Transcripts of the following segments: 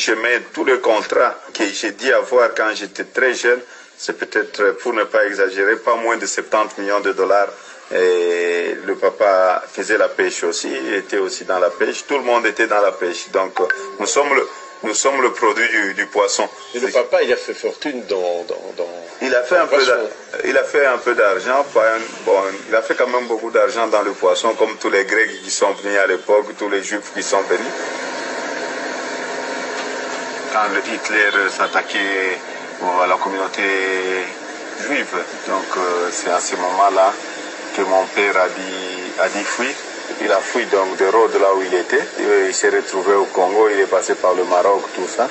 Je mets tous les contrats que j'ai dit avoir quand j'étais très jeune, c'est peut-être, pour ne pas exagérer, pas moins de 70 millions de dollars. Et le papa faisait la pêche aussi, il était aussi dans la pêche, tout le monde était dans la pêche. Donc nous sommes le, nous sommes le produit du, du poisson. Et le papa, il a fait fortune dans... dans, dans il a fait un peu il a fait un peu d'argent, bon, il a fait quand même beaucoup d'argent dans le poisson, comme tous les Grecs qui sont venus à l'époque, tous les Juifs qui sont venus. Quand Hitler s'attaquait à la communauté juive, donc c'est à ce moment-là que mon père a dit, a dit. Il a fui donc de Rhodes là où il était. Il s'est retrouvé au Congo, il est passé par le Maroc, tout ça.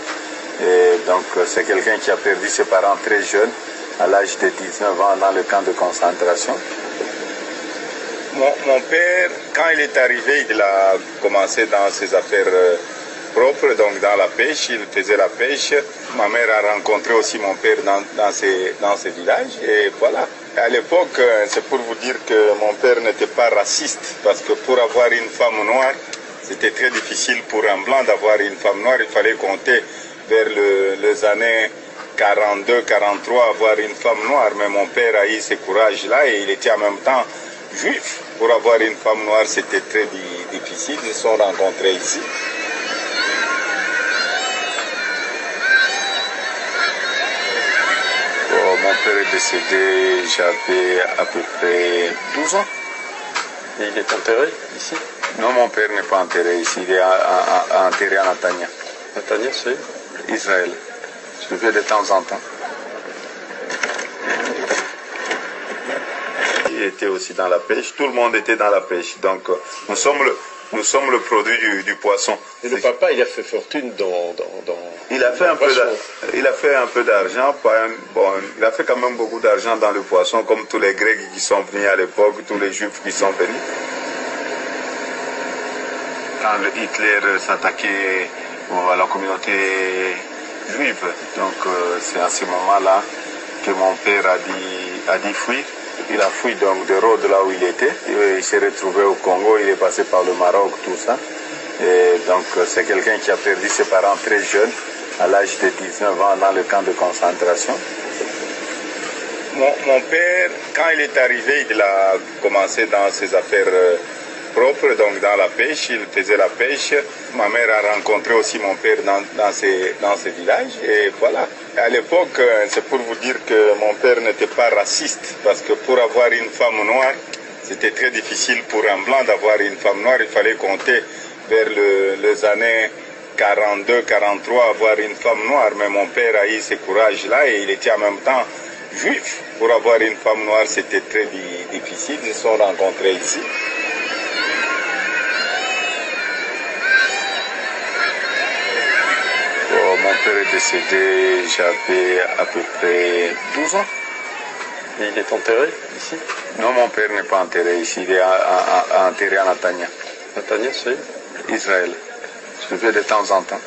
Et donc c'est quelqu'un qui a perdu ses parents très jeunes, à l'âge de 19 ans, dans le camp de concentration. Mon, mon, père, quand il est arrivé, il a commencé dans ses affaires propres, donc dans la pêche, il faisait la pêche. Ma mère a rencontré aussi mon père dans, dans, ces, dans ces villages, et voilà. À l'époque, c'est pour vous dire que mon père n'était pas raciste, parce que pour avoir une femme noire, c'était très difficile pour un blanc d'avoir une femme noire. Il fallait compter vers le, les années 42, 43, avoir une femme noire. Mais mon père a eu ce courage-là et il était en même temps juif. Pour avoir une femme noire, c'était très difficile. Ils se sont rencontrés ici. mon père est décédé, j'avais à peu près 12 ans. Et il est enterré ici? Non, mon père n'est pas enterré ici, il est enterré à Natania. Natania, c'est Israël. Je le fais de temps en temps. Il était aussi dans la pêche, tout le monde était dans la pêche. Donc nous sommes le, nous sommes le produit du, du poisson. Et le papa, il a fait fortune dans... dans, dans il, a fait un peu il a fait un peu d'argent, bon, il a fait quand même beaucoup d'argent dans le poisson, comme tous les Grecs qui sont venus à l'époque, tous les Juifs qui sont venus. Quand Hitler s'attaquait à la communauté juive, donc c'est à ce moment-là que mon père a dit, a dit fuir. Il a fui donc de Rhodes là où il était. Il s'est retrouvé au Congo, il est passé par le Maroc, tout ça. Et donc c'est quelqu'un qui a perdu ses parents très jeunes, à l'âge de 19 ans, dans le camp de concentration. Mon, père, quand il est arrivé, il a commencé dans ses affaires propres, donc dans la pêche, il faisait la pêche. Ma mère a rencontré aussi mon père dans, dans, ces, dans ces villages, et voilà. À l'époque, c'est pour vous dire que mon père n'était pas raciste, parce que pour avoir une femme noire, c'était très difficile pour un blanc d'avoir une femme noire. Il fallait compter vers le, les années 42, 43, avoir une femme noire. Mais mon père a eu ce courage-là et il était en même temps juif. Pour avoir une femme noire, c'était très difficile. Ils se sont rencontrés ici. mon père est décédé, j'avais à peu près 12 ans. Et il est enterré ici? Non, mon père n'est pas enterré ici, il est enterré à Natania. Natania, c'est Israël. Je le fais de temps en temps.